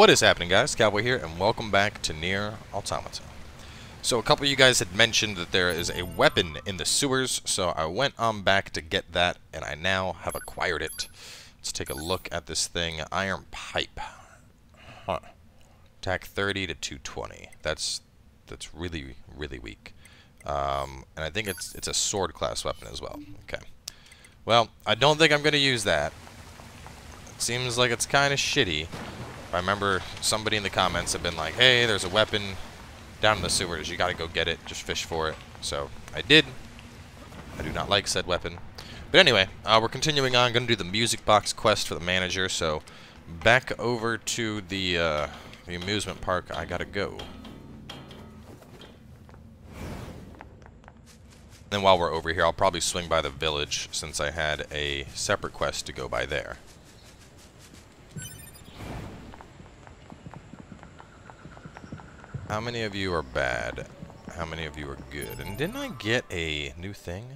What is happening guys? Cowboy here and welcome back to NieR Automata. So a couple of you guys had mentioned that there is a weapon in the sewers, so I went on back to get that and I now have acquired it. Let's take a look at this thing. Iron Pipe. Huh. Attack 30 to 220. That's that's really, really weak. Um, and I think it's it's a sword class weapon as well. Okay. Well, I don't think I'm going to use that. It seems like it's kind of shitty. I remember somebody in the comments had been like, hey, there's a weapon down in the sewers. You got to go get it. Just fish for it. So I did. I do not like said weapon. But anyway, uh, we're continuing on. to do the music box quest for the manager. So back over to the, uh, the amusement park. I got to go. Then while we're over here, I'll probably swing by the village since I had a separate quest to go by there. How many of you are bad? How many of you are good? And didn't I get a new thing?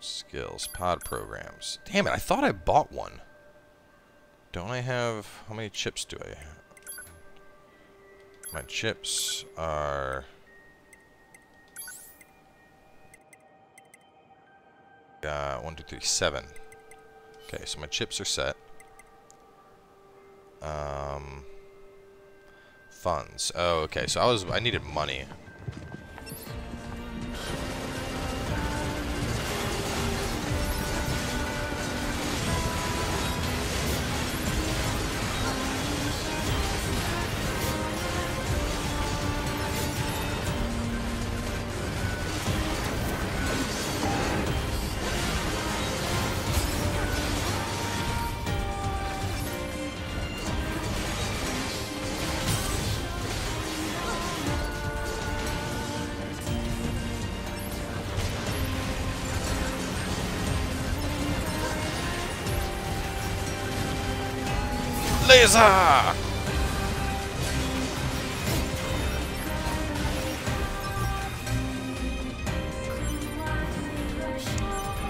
Skills, pod programs. Damn it, I thought I bought one. Don't I have... How many chips do I have? My chips are... Uh, one, two, three, seven. Okay, so my chips are set. Um, funds. Oh, okay. So I was I needed money. Laser!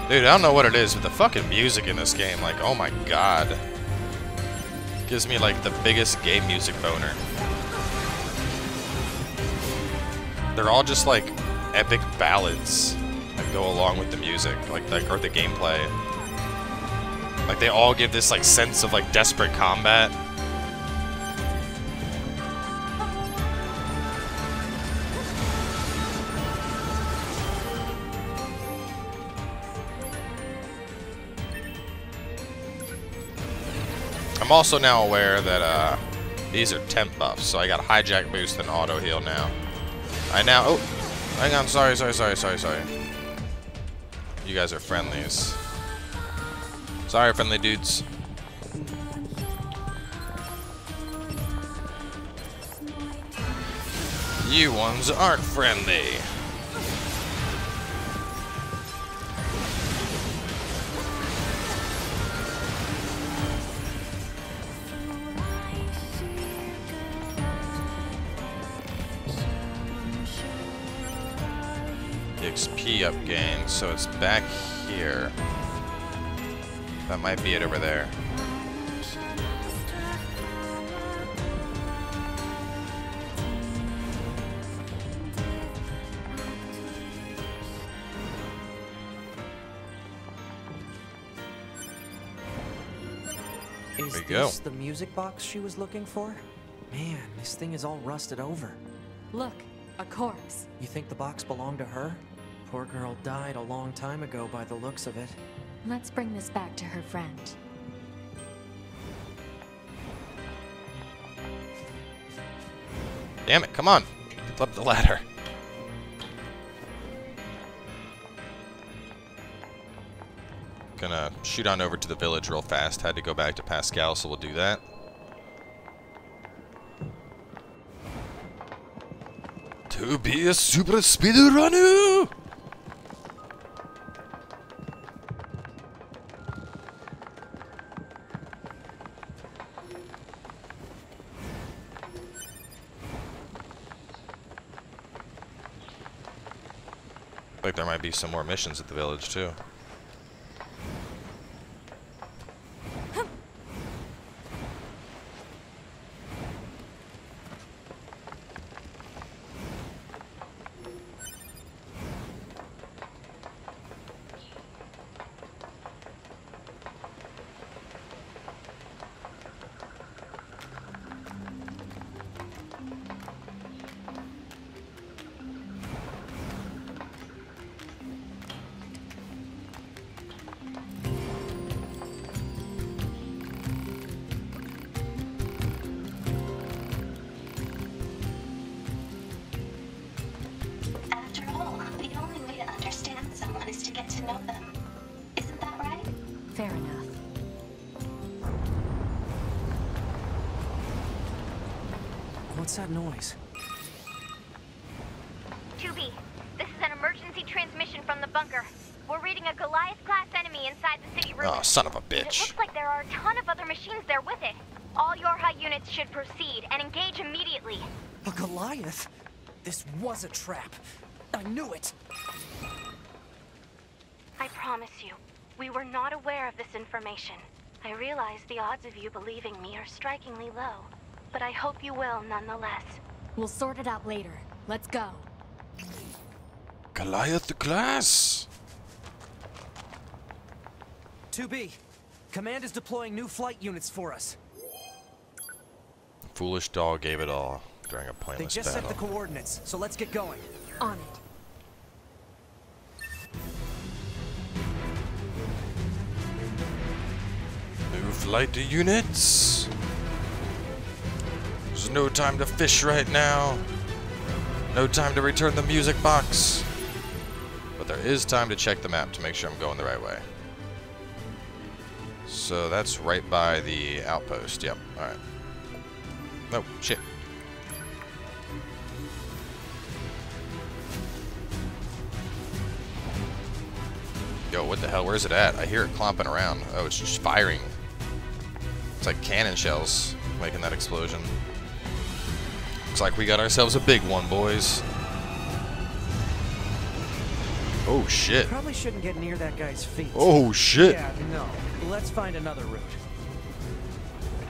Dude, I don't know what it is, but the fucking music in this game, like, oh my god. Gives me, like, the biggest game music boner. They're all just, like, epic ballads that go along with the music, like, like or the gameplay. Like, they all give this, like, sense of, like, desperate combat. I'm also now aware that uh, these are temp buffs, so I got hijack boost and auto heal now. I now, oh, hang on, sorry, sorry, sorry, sorry, sorry. You guys are friendlies. Sorry, friendly dudes. You ones aren't friendly. XP up gain, so it's back here. That might be it over there. Is There you go. this the music box she was looking for? Man, this thing is all rusted over. Look, a corpse. You think the box belonged to her? Poor girl died a long time ago by the looks of it. Let's bring this back to her friend. Damn it, come on. Get up the ladder. Gonna shoot on over to the village real fast. Had to go back to Pascal, so we'll do that. To be a super speedrunner! Might be some more missions at the village too. What's that noise? 2B, this is an emergency transmission from the bunker. We're reading a Goliath-class enemy inside the city room. Oh, son of a bitch. It bitch. looks like there are a ton of other machines there with it. All YoRHa units should proceed and engage immediately. A Goliath? This was a trap. I knew it. I promise you, we were not aware of this information. I realize the odds of you believing me are strikingly low, but I hope you will nonetheless. We'll sort it out later. Let's go. Goliath the class. 2B, Command is deploying new flight units for us. Foolish dog gave it all during a pointless battle. They just battle. set the coordinates, so let's get going. On it. New flight units. There's no time to fish right now. No time to return the music box. But there is time to check the map to make sure I'm going the right way. So that's right by the outpost. Yep. Alright. No, shit. Yo, what the hell? Where's it at? I hear it clomping around. Oh, it's just firing. It's like cannon shells making that explosion. Looks like we got ourselves a big one, boys. Oh, shit. Probably shouldn't get near that guy's feet. Oh, shit. Yeah, no. Let's find another route.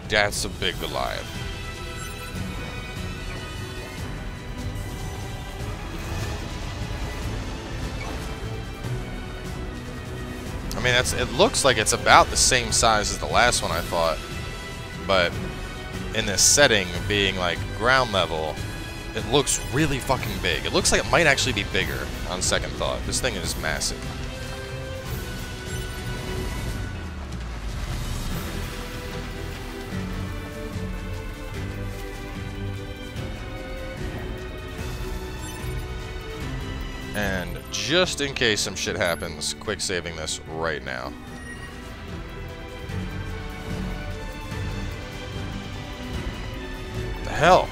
That's a big Goliath. I mean, that's it looks like it's about the same size as the last one I thought, but in this setting, being like ground level, it looks really fucking big. It looks like it might actually be bigger on second thought. This thing is massive. And just in case some shit happens, quick saving this right now. Hell?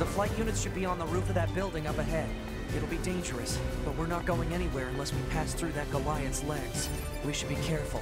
The flight units should be on the roof of that building up ahead. It'll be dangerous, but we're not going anywhere unless we pass through that Goliath's legs. We should be careful.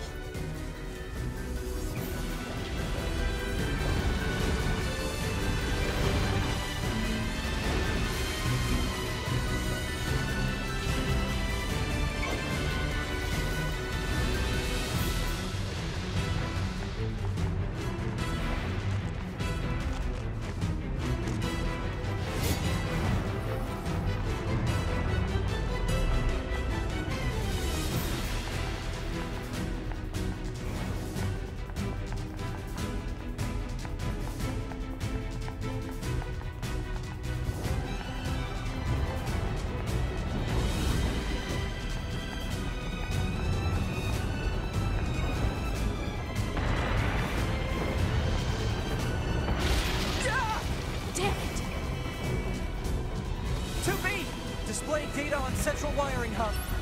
Displaying data on central wiring hub.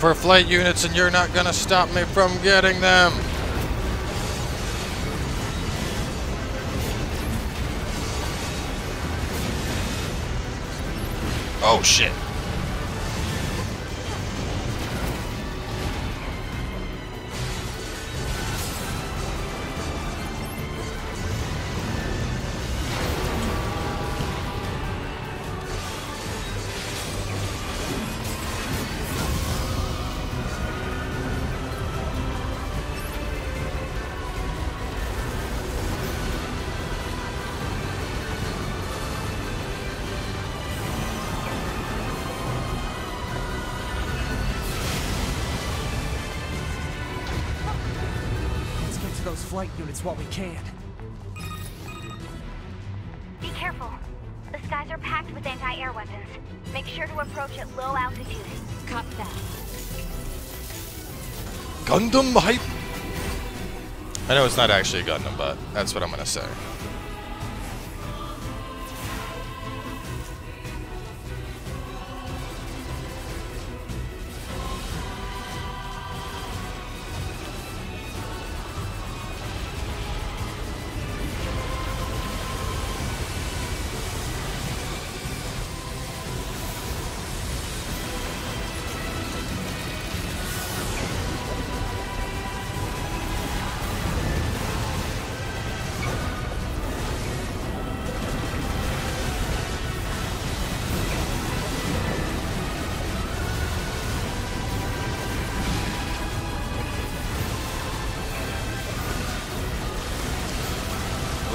For flight units and you're not gonna stop me from getting them. Oh shit. Those flight units while we can. Be careful. The skies are packed with anti-air weapons. Make sure to approach at low altitude. Copy that. Gundam hype! I know it's not actually a Gundam, but that's what I'm gonna say.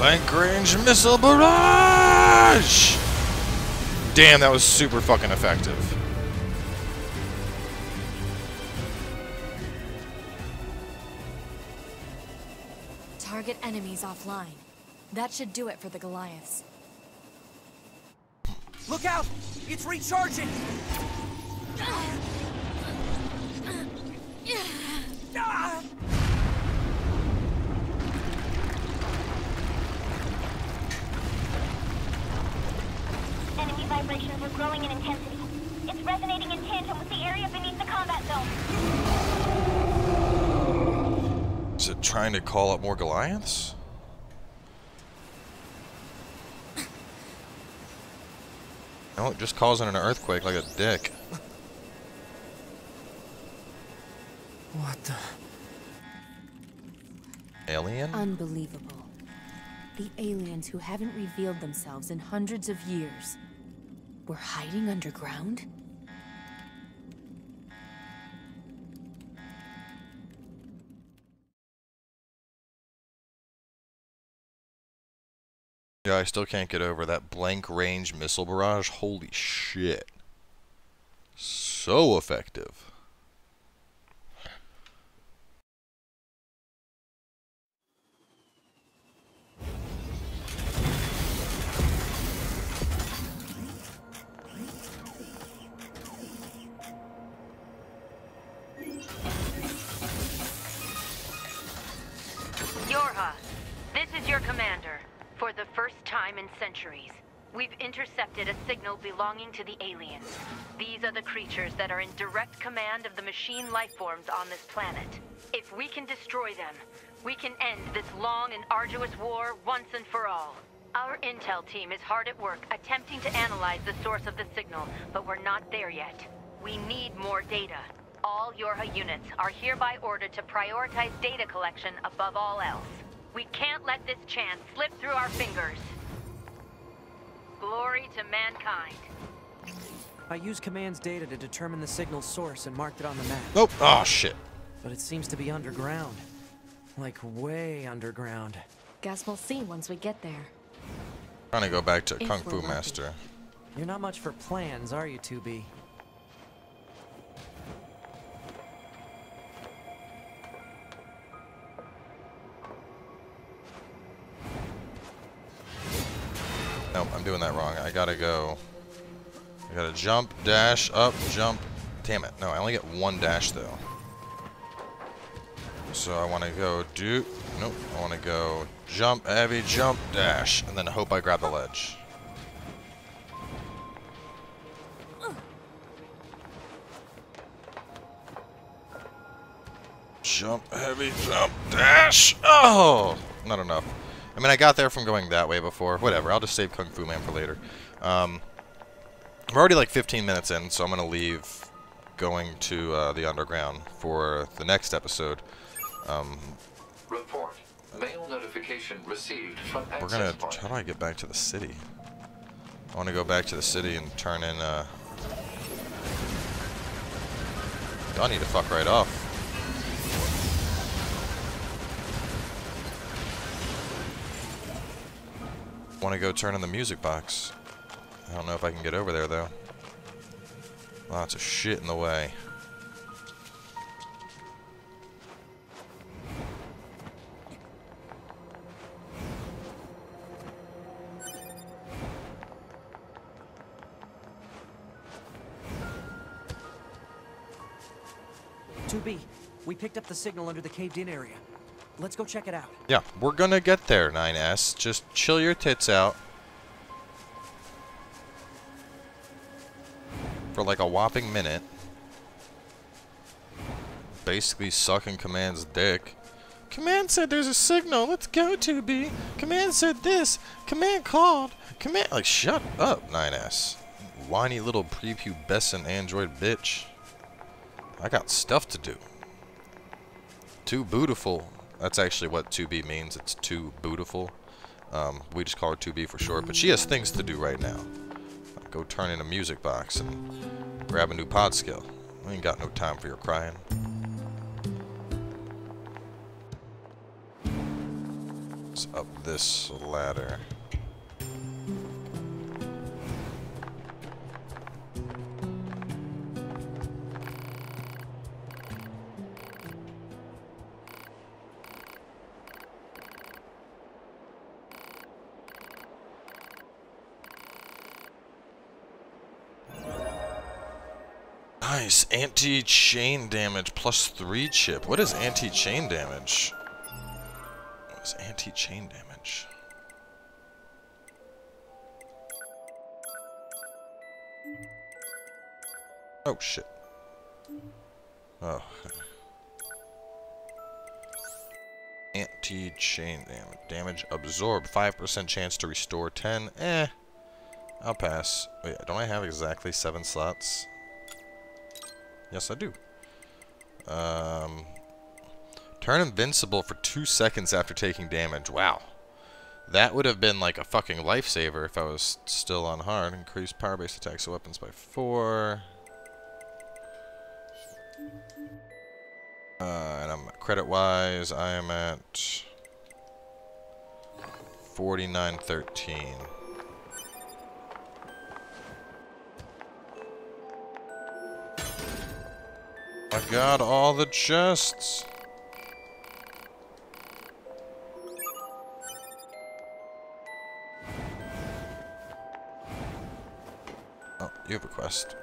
Blank range missile barrage! Damn, that was super fucking effective. Target enemies offline. That should do it for the Goliaths. Look out! It's recharging! Ah! Enemy vibrations are growing in intensity. It's resonating in tandem with the area beneath the combat zone. Is it trying to call up more Goliaths? No, it just causing an earthquake like a dick. What the? Alien? Unbelievable. The aliens who haven't revealed themselves in hundreds of years were hiding underground? Yeah, I still can't get over that blank range missile barrage. Holy shit. So effective. Commander. For the first time in centuries, we've intercepted a signal belonging to the aliens. These are the creatures that are in direct command of the machine lifeforms on this planet. If we can destroy them, we can end this long and arduous war once and for all. Our intel team is hard at work attempting to analyze the source of the signal, but we're not there yet. We need more data. All YoRHa units are hereby ordered to prioritize data collection above all else. We can't let this chance slip through our fingers. Glory to mankind. I used command's data to determine the signal's source and marked it on the map. Nope. Oh, shit. But it seems to be underground. Like way underground. Guess we'll see once we get there. Trying to go back to If Kung Fu lucky. Master. You're not much for plans, are you, 2B? Nope, I'm doing that wrong. I gotta go. I gotta jump, dash, up, jump. Damn it. No, I only get one dash though. So I want to go do. Nope. I want to go jump, heavy, jump, dash, and then hope I grab the ledge. Jump, heavy, jump, dash. Oh, not enough. I mean, I got there from going that way before. Whatever. I'll just save Kung Fu Man for later. Um, I'm already like 15 minutes in, so I'm gonna leave going to uh, the underground for the next episode. Um, Report. Mail notification received from we're gonna. How do I get back to the city? I want to go back to the city and turn in. Uh, y'all need to fuck right off. want to go turn on the music box. I don't know if I can get over there, though. Lots of shit in the way. 2B, we picked up the signal under the caved-in area. Let's go check it out. Yeah, we're gonna get there, 9S. Just chill your tits out. For like a whopping minute. Basically sucking Command's dick. Command said there's a signal. Let's go, 2B. Command said this. Command called. Command... Like, shut up, 9S. Whiny little prepubescent android bitch. I got stuff to do. Too beautiful. That's actually what 2B means. It's too beautiful. Um, we just call her 2B for short. But she has things to do right now. Go turn in a music box and grab a new pod skill. I ain't got no time for your crying. It's up this ladder. Anti-chain damage plus 3 chip. What is anti-chain damage? What is anti-chain damage? Oh, shit. Oh. Anti-chain damage. Damage absorbed. 5% chance to restore 10. Eh. I'll pass. Wait, don't I have exactly 7 slots? Yes, I do. Um, turn invincible for two seconds after taking damage. Wow. That would have been like a fucking lifesaver if I was still on hard. Increase power-based attacks of weapons by four. Uh, and I'm credit-wise, I am at 4913. I got all the chests. Oh, you have a quest.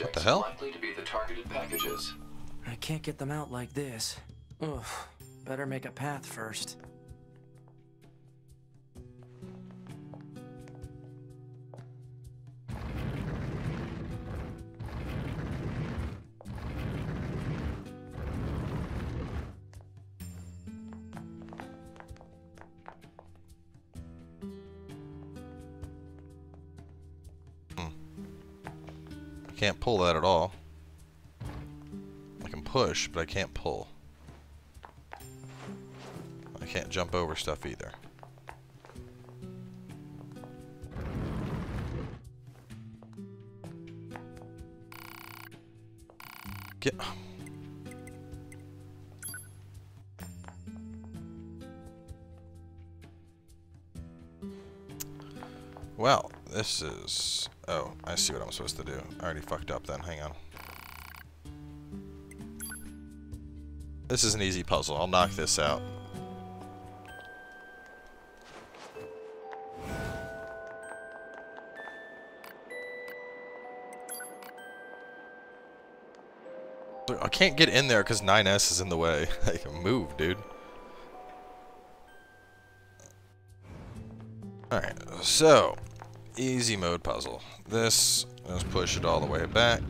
What the hell? likely to be the targeted packages. I can't get them out like this. Ugh. Better make a path first. Can't pull that at all. I can push, but I can't pull. I can't jump over stuff either. Get... Well, this is... Oh, I see what I'm supposed to do. I already fucked up then, hang on. This is an easy puzzle, I'll knock this out. I can't get in there because 9S is in the way. like, move, dude. Alright, so, easy mode puzzle. This, let's push it all the way back.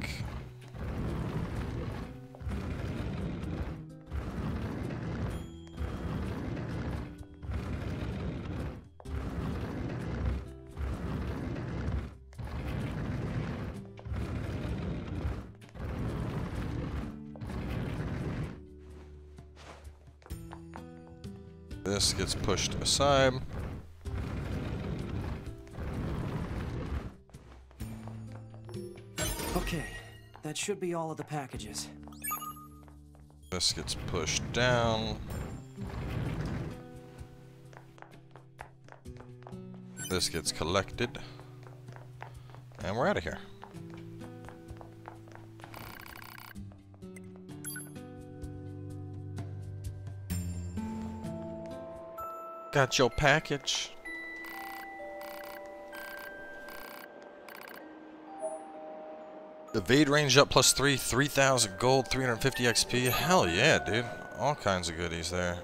This gets pushed aside. Should be all of the packages. This gets pushed down. This gets collected. and we're out of here. Got your package. Evade range up plus 3, 3,000 gold, 350 XP. Hell yeah, dude. All kinds of goodies there.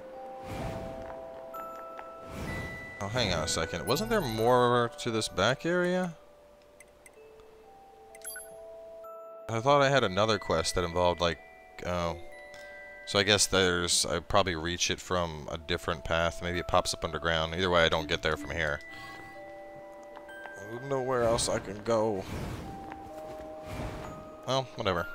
Oh, hang on a second. Wasn't there more to this back area? I thought I had another quest that involved, like, oh. So I guess there's, I probably reach it from a different path. Maybe it pops up underground. Either way, I don't get there from here. I don't know where else I can go. Well, whatever.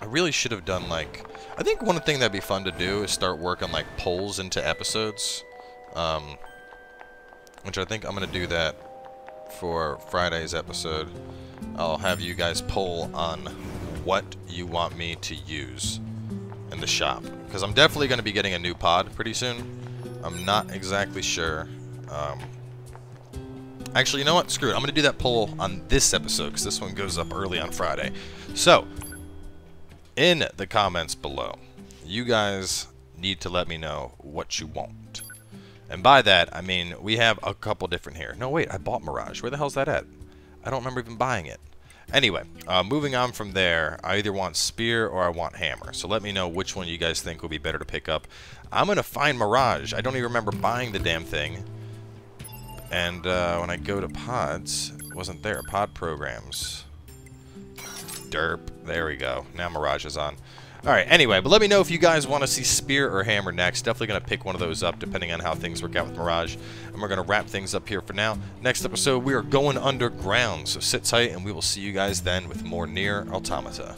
I really should have done, like... I think one thing that'd be fun to do is start working, like, polls into episodes. Um, which I think I'm going to do that for Friday's episode. I'll have you guys poll on what you want me to use in the shop. Because I'm definitely going to be getting a new pod pretty soon. I'm not exactly sure. Um, actually, you know what? Screw it. I'm going to do that poll on this episode because this one goes up early on Friday. So, in the comments below, you guys need to let me know what you want. And by that, I mean, we have a couple different here. No, wait, I bought Mirage. Where the hell's that at? I don't remember even buying it. Anyway, uh, moving on from there, I either want Spear or I want Hammer. So let me know which one you guys think will be better to pick up. I'm to find Mirage. I don't even remember buying the damn thing. And uh, when I go to pods, it wasn't there. Pod programs. Derp. There we go. Now Mirage is on. Alright, anyway, but let me know if you guys want to see Spear or Hammer next. Definitely going to pick one of those up depending on how things work out with Mirage. And we're going to wrap things up here for now. Next episode, we are going underground, so sit tight and we will see you guys then with more NieR Automata.